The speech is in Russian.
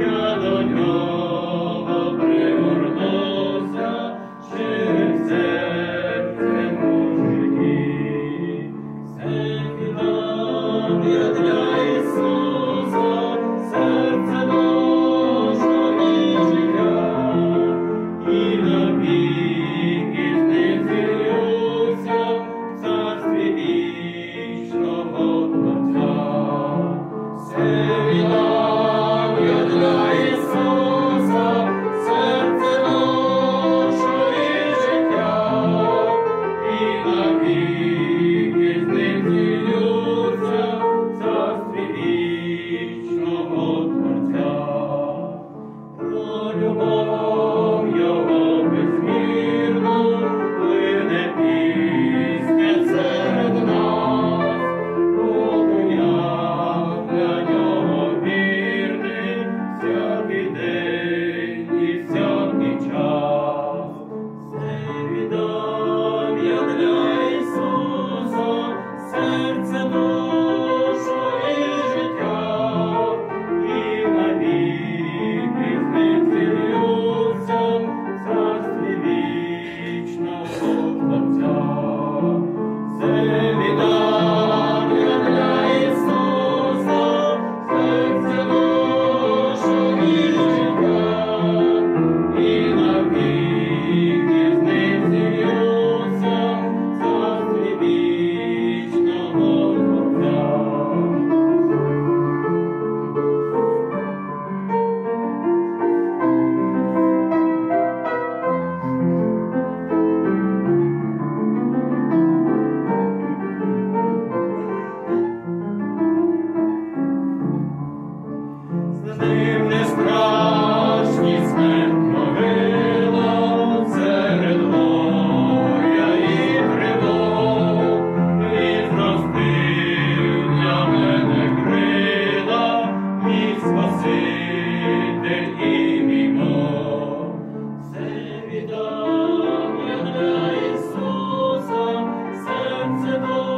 Yadon Yom. the Lord.